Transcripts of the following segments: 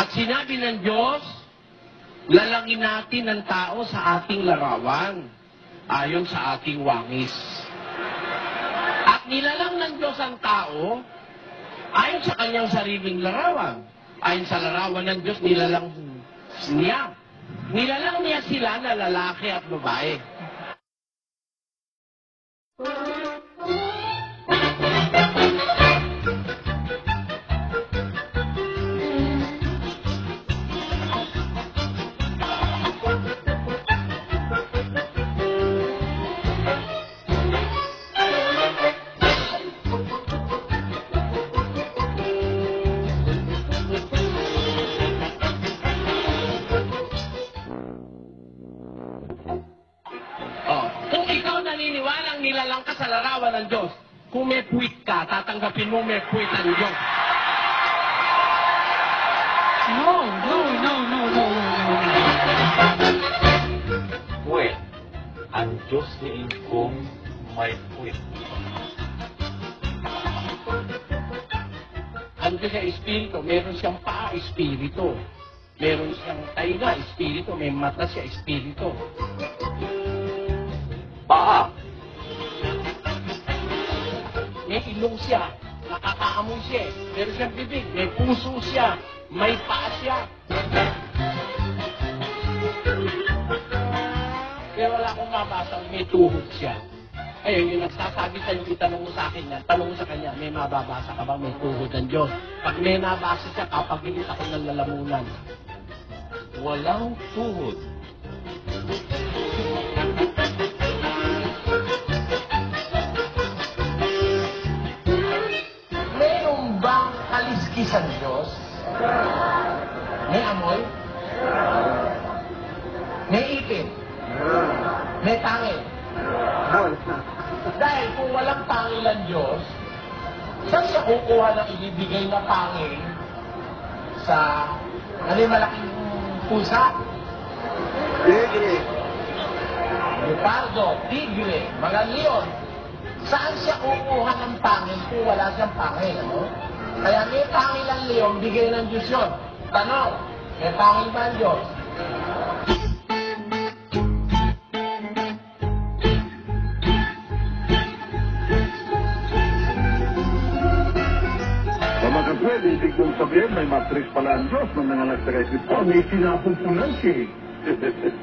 At sinabi ng Diyos, lalangin natin ang tao sa ating larawan, ayon sa ating wangis. At nilalang ng Diyos ang tao, ayon sa kanyang sariling larawan. Ayon sa larawan ng Diyos, nilalang niya. Nilalang niya sila na lalaki at babae. Naniniwalang nilalang ka sa larawan ng Diyos, kung may puwit ka, tatanggapin mo may puwit ang Diyos. No, no, no, no, no, no, no. Puwet. Ang Diyos ni Ingkong may puwet. Ang Diyos ay Espiritu, meron siyang paa, Espiritu. Meron siyang tainga, Espiritu. May mata siya, Espiritu. May ilong siya, nakakaamoy siya. eh. Meron siyang bibig, may puso siya, may paa siya. Kaya wala akong mabasang may tuhod siya. Ayun, yung nagsasabi sa'yo, itanong mo sa akin yan, tanong mo sa kanya, may mababasa ka ba may tuhod ng Diyos? Pag may nabasa siya, kapagilit ako ng lalamunan. Walang tuhod. Ang Diyos? May amoy? May ipin? May tangil? Dahil kung walang tangil ang Diyos, saan siya kukuha ng ibibigay na tangil sa ano yung malaking pusa? Leopardo, tigre, mga leon. Saan siya kukuha ng pangil kung wala siyang pangil, ano? Kaya may pangil ang leon, bigay ng Diyos yun. Tanong, may pangil ba ang Diyos? Pwede, ibig kong sabihin, may matris pala ang Diyos nang nanganak sa Kristo. May sinapupunan siya eh.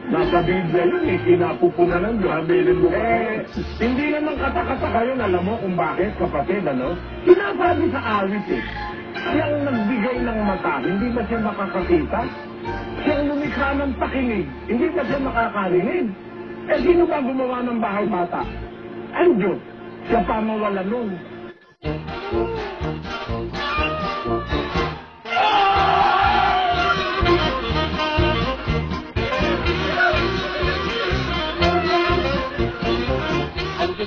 Nasa Biblia yun, may sinapupunan ng Diyos. Eh, hindi naman katakataka yun, alam mo kung bakit, kapatid, ano? Sinasabi sa awit eh. Siyang nagbigay ng mata, hindi ba siya makakakita? Siyang lumikha ng pakinig, hindi ba siya makakarinig? Eh, sino ba gumawa ng bahay bata? Ang Diyos. Siya pa mawala nun.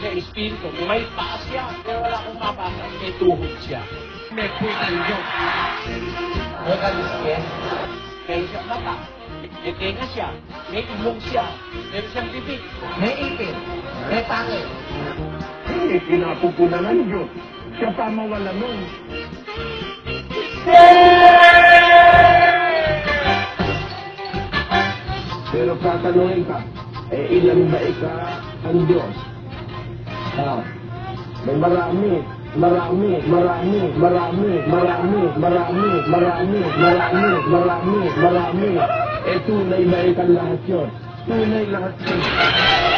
Ay Espiritu, may paa siya, pero wala akong mabasa, may tuhod siya. May ang Diyos. May kaliskis, meron siyang mata, may tenga siya, may ilong siya, meron siyang bibig, may ipin, may tangil. Hindi, pinapupunan ng Diyos. Siya pa mawala nun. Pero tatanungin ka, eh ilan ba ika ang Diyos? Ha. Merakmi, merakmi, merakmi, merakmi, merakmi, merakmi, merakmi, merakmi, merakmi, merakmi. Itu nilai baikkan lahasyon. Itu nilai lahasyon.